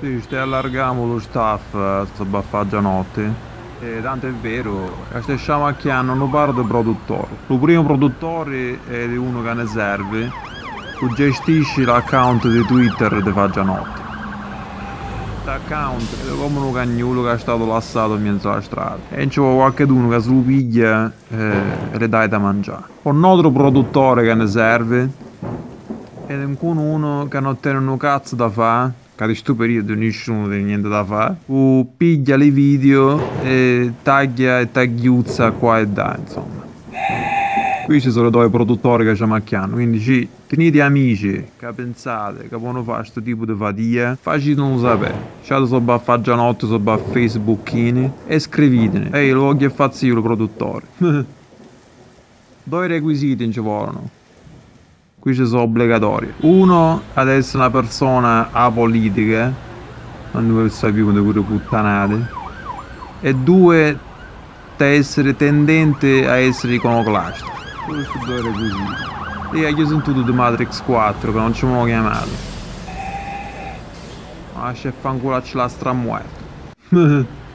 Sì, stai allargando lo staff a sta baffaggia notte. E tanto è vero, queste sciamacchiano non parla di produttore. Il primo produttore è uno che ne serve, tu gestisci l'account di Twitter di Faggia Notte. L'account è come un cagnolo che è stato lasciato in mezzo alla strada. E c'è qualcuno che se lo piglia eh, e le dai da mangiare. Un altro produttore che ne serve ed è uno che non tiene un cazzo da fare che in questo periodo nessuno ha niente da fare, o piglia le video e taglia e tagliuzza qua e là, insomma. Qui ci sono due produttori che ci macchiano, quindi ci tenete amici che pensate che vogliono fare questo tipo di fatica, facetelo sapere. Sciate sopra a Faggianotte, sopra a Facebookini e scrivetene. Ehi, lo voglio fare io il produttore. due requisiti ci vogliono qui ci sono obbligatori. Uno, ad essere una persona apolitica, non deve sapere di quelle puttanate. E due, da essere tendente a essere iconoclastico. Questi due requisiti. E io sono tutto di Matrix 4, che non ci avevo chiamato. Ma c'è fanculo la stramuerto.